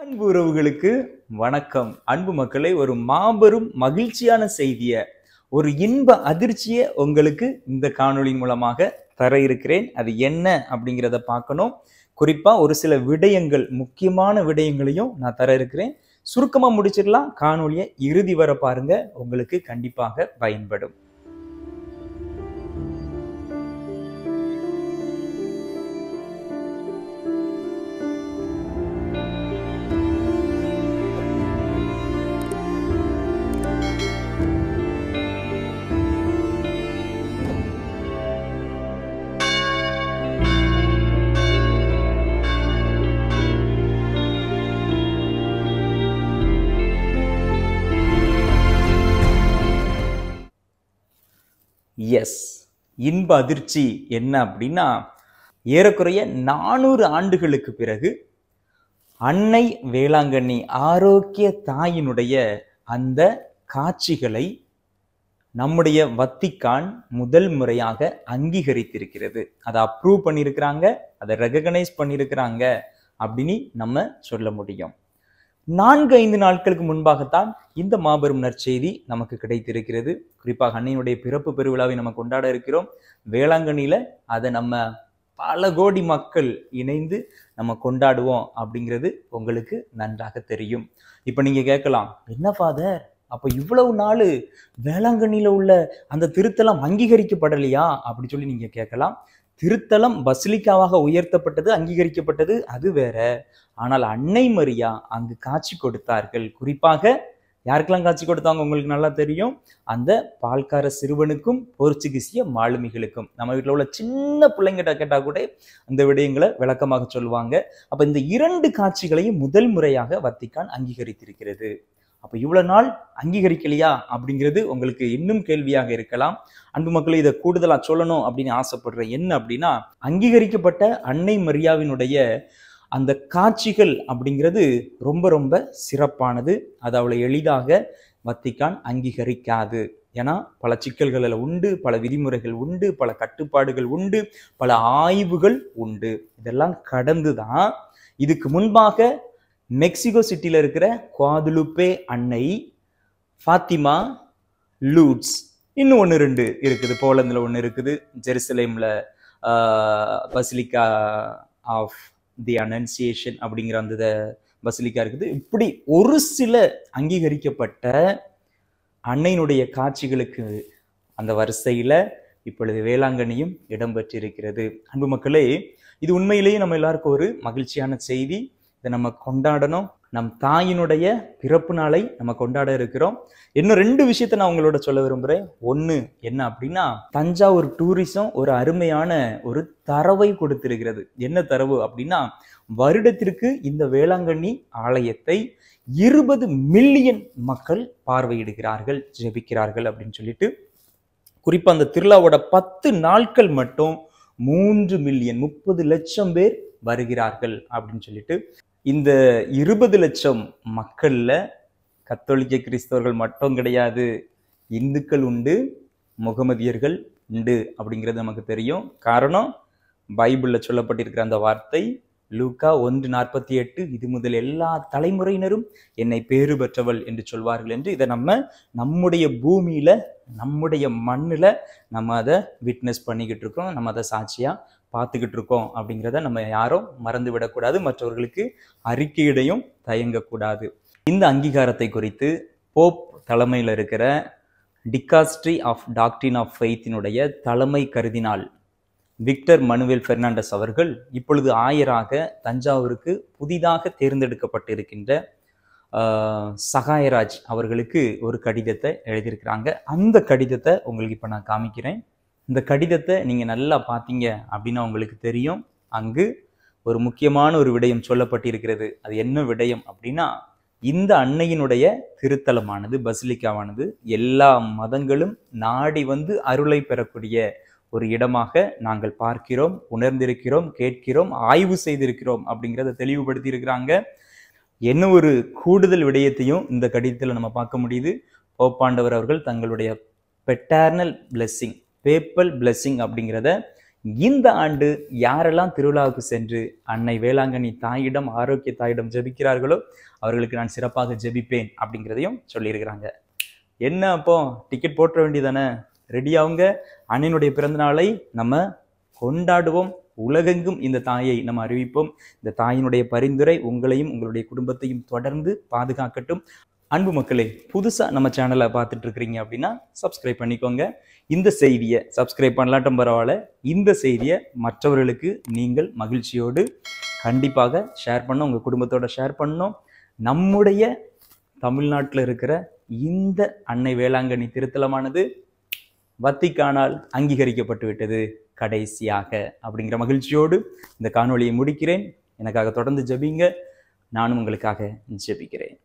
அன்பு உறவுகளுக்கு வணக்கம். அன்பு மக்களை ஒரு மாபெரும் மகிழ்ச்சியான செய்திய ஒரு இன்ப அதிர்ச்சியை உங்களுக்கு இந்த காணொளி மூலமாக தர இருக்கிறேன். அது என்ன அப்படிங்கிறத பார்க்கணும். குறிப்பா ஒரு சில விடயங்கள் முக்கியமான விடயங்களையும் நான் தர இருக்கிறேன். சுருக்கமா முடிச்சிடலாம். காணொலியை இறுதி வர பாருங்க. உங்களுக்கு கண்டிப்பாக பயன்படும். எஸ் இன்ப அதிர்ச்சி என்ன அப்படின்னா ஏறக்குறைய நானூறு ஆண்டுகளுக்கு பிறகு அன்னை வேளாங்கண்ணி ஆரோக்கிய தாயினுடைய அந்த காட்சிகளை நம்முடைய வத்திக்கான் முதல் முறையாக அங்கீகரித்திருக்கிறது. அதை அப்ரூவ் பண்ணியிருக்கிறாங்க அதை ரெகனைஸ் பண்ணியிருக்கிறாங்க அப்படின்னு நம்ம சொல்ல முடியும். நான்கு ஐந்து நாட்களுக்கு முன்பாகத்தான் இந்த மாபெரும் நற்செய்தி நமக்கு கிடைத்திருக்கிறது. குறிப்பாக அன்னையினுடைய பிறப்பு பெருவிழாவை நம்ம கொண்டாட இருக்கிறோம். வேளாங்கண்ணியில அதை நம்ம பல கோடி மக்கள் இணைந்து நம்ம கொண்டாடுவோம் அப்படிங்கிறது உங்களுக்கு நன்றாக தெரியும். இப்போ நீங்க கேட்கலாம் என்ன ஃபாதர் அப்போ இவ்வளவு நாள் வேளாங்கண்ணியில உள்ள அந்த திருத்தலம் அங்கீகரிக்கப்படலையா? அப்படி சொல்லி நீங்க கேட்கலாம். திருத்தலம் பசிலிக்காவாக உயர்த்தப்பட்டது அங்கீகரிக்கப்பட்டது அது வேற. ஆனால் அன்னை மரியா அங்கு காட்சி கொடுத்தார்கள். குறிப்பாக யாருக்கெல்லாம் காட்சி கொடுத்தாங்க உங்களுக்கு நல்லா தெரியும்? அந்த பால்கார சிறுவனுக்கும் போர்ச்சுகீசிய மாலுமிகளுக்கும். நம்ம வீட்டில் உள்ள சின்ன பிள்ளைங்கிட்ட கேட்டால் கூட அந்த விடயங்களை விளக்கமாக சொல்லுவாங்க. அப்போ இந்த இரண்டு காட்சிகளையும் முதல் முறையாக வத்திக்கான் அங்கீகரித்திருக்கிறது. அப்போ இவ்வளோ நாள் அங்கீகரிக்கலையா அப்படிங்கிறது உங்களுக்கு இன்னும் கேள்வியாக இருக்கலாம். அன்பு மக்களை இதை கூடுதலாக சொல்லணும் அப்படின்னு ஆசைப்படுறேன் என்ன அப்படின்னா அங்கீகரிக்கப்பட்ட அன்னை மரியாவினுடைய அந்த காட்சிகள் அப்படிங்கிறது ரொம்ப ரொம்ப சிறப்பானது. அது அவ்வளோ எளிதாக வத்திக்கான் அங்கீகரிக்காது. ஏன்னா பல சிக்கல்கள் அதில் உண்டு பல விதிமுறைகள் உண்டு பல கட்டுப்பாடுகள் உண்டு பல ஆய்வுகள் உண்டு. இதெல்லாம் கடந்து தான் இதுக்கு முன்பாக மெக்சிகோ சிட்டியில் இருக்கிற குவாதுலுப்பே அன்னை ஃபாத்திமா லூட்ஸ். இன்னும் ஒன்று ரெண்டு இருக்குது. போலந்தில் ஒன்று இருக்குது. ஜெருசலேமில் பசிலிக்கா ஆஃப் தி அனன்சியேஷன் அப்படிங்கிற அந்த பசிலிக்கா இருக்குது. இப்படி ஒரு சில அங்கீகரிக்கப்பட்ட அன்னையினுடைய காட்சிகளுக்கு அந்த வரிசையில் இப்பொழுது வேளாங்கண்ணியும் இடம்பெற்றிருக்கிறது. அன்பு மக்களே இது உண்மையிலேயே நம்ம எல்லாருக்கும் ஒரு மகிழ்ச்சியான செய்தி. இதை நம்ம கொண்டாடணும். நம் தாயினுடைய பிறப்பு நாளை நம்ம கொண்டாட இருக்கிறோம். இன்னும் ரெண்டு விஷயத்த நான் உங்களோட சொல்ல விரும்புகிறேன் ஒன்று என்ன அப்படின்னா தஞ்சாவூர் டூரிசம் ஒரு அருமையான ஒரு தரவை கொடுத்திருக்கிறது. என்ன தரவு அப்படின்னா வருடத்திற்கு இந்த வேளாங்கண்ணி ஆலயத்தை இருபது மில்லியன் மக்கள் பார்வையிடுகிறார்கள் ஜெபிக்கிறார்கள் அப்படின்னு சொல்லிட்டு. குறிப்பாக அந்த திருவிழாவோட பத்து நாட்கள் மட்டும் மூன்று மில்லியன் முப்பது லட்சம் பேர் வருகிறார்கள் அப்படின்னு சொல்லிட்டு. இந்த இருபது லட்சம் மக்களில் கத்தோலிக்க கிறிஸ்தவர்கள் மட்டும் கிடையாது இந்துக்கள் உண்டு முகமதியர்கள் உண்டு அப்படிங்கிறது நமக்கு தெரியும். காரணம் பைபிளில் சொல்லப்பட்டிருக்கிற அந்த வார்த்தை லூக்கா ஒன்று நாற்பத்தி எட்டு இது முதல் எல்லா தலைமுறையினரும் என்னை பேறு பெற்றவள் என்று சொல்வார்கள் என்று இதை நம்ம நம்முடைய பூமியில நம்முடைய மண்ணில் நம்ம அதை விட்னஸ் பண்ணிக்கிட்டு இருக்கோம். நம்ம அதை சாட்சியாக பார்த்துக்கிட்டு இருக்கோம் அப்படிங்கிறத நம்ம யாரும் மறந்து விடக்கூடாது மற்றவர்களுக்கு அறிக்கையிடையும் தயங்கக்கூடாது. இந்த அங்கீகாரத்தை குறித்து போப் தலைமையில் இருக்கிற டிகாஸ்ட்ரி ஆஃப் டாக்டின் ஆஃப் ஃபெய்த்தினுடைய தலைமை கருதினால் விக்டர் மனுவேல் பெர்னாண்டஸ் அவர்கள் இப்பொழுது ஆயராக தஞ்சாவூருக்கு புதிதாக தேர்ந்தெடுக்கப்பட்டிருக்கின்ற சகாயராஜ் அவர்களுக்கு ஒரு கடிதத்தை எழுதியிருக்கிறாங்க. அந்த கடிதத்தை உங்களுக்கு இப்போ நான் காமிக்கிறேன். இந்த கடிதத்தை நீங்கள் நல்லா பார்த்தீங்க அப்படின்னா உங்களுக்கு தெரியும். அங்கு ஒரு முக்கியமான ஒரு விடயம் சொல்லப்பட்டிருக்கிறது. அது என்ன விடயம் அப்படின்னா இந்த அன்னையினுடைய திருத்தலமானது பசிலிக்காவானது எல்லா மதங்களும் நாடி வந்து அருளை பெறக்கூடிய ஒரு இடமாக நாங்கள் பார்க்கிறோம் உணர்ந்திருக்கிறோம் கேட்கிறோம் ஆய்வு செய்திருக்கிறோம் அப்படிங்கிறத தெளிவுபடுத்தி இருக்கிறாங்க என்ன ஒரு கூடுதல் விடயத்தையும் இந்த கடிதத்தில் நம்ம பார்க்க முடியுது. போப்பாண்டவர் அவர்கள் தங்களுடைய பெட்டர்னல் பிளெஸ்ஸிங் பேப்பல் பிளெஸ்ஸிங் அப்படிங்கிறத இந்த ஆண்டு யாரெல்லாம் திருவிழாவுக்கு சென்று அன்னை வேளாங்கண்ணி தாயிடம் ஆரோக்கிய தாயிடம் ஜெபிக்கிறார்களோ அவர்களுக்கு நான் சிறப்பாக ஜெபிப்பேன் அப்படிங்கிறதையும் சொல்லியிருக்கிறாங்க. என்ன அப்போ? டிக்கெட் போட்டுற வேண்டியதானே? ரெடி ஆகுங்க அண்ணனுடைய பிறந்தநாளை நம்ம கொண்டாடுவோம். உலகெங்கும் இந்த தாயை நம்ம அறிவிப்போம். இந்த தாயினுடைய பரிந்துரை உங்களையும் உங்களுடைய குடும்பத்தையும் தொடர்ந்து பாதுகாக்கட்டும். அன்பு மக்களே புதுசாக நம்ம சேனலை பார்த்துட்டு இருக்கிறீங்க அப்படின்னா சப்ஸ்கிரைப் பண்ணிக்கோங்க. இந்த செய்தியை சப்ஸ்கிரைப் பண்ணலாட்டும் பரவாயில்ல. இந்த செய்தியை மற்றவர்களுக்கு நீங்கள் மகிழ்ச்சியோடு கண்டிப்பாக ஷேர் பண்ணோம் உங்கள் குடும்பத்தோட ஷேர் பண்ணோம் நம்முடைய தமிழ்நாட்டில் இருக்கிற இந்த அன்னை வேளாங்கண்ணி திருத்தலமானது வத்திக்கானால் அங்கீகரிக்கப்பட்டு விட்டது கடைசியாக. அப்படிங்கிற மகிழ்ச்சியோடு இந்த காணொலியை முடிக்கிறேன். எனக்காக தொடர்ந்து ஜெபிங்க. நானும் உங்களுக்காக ஜெபிக்கிறேன்.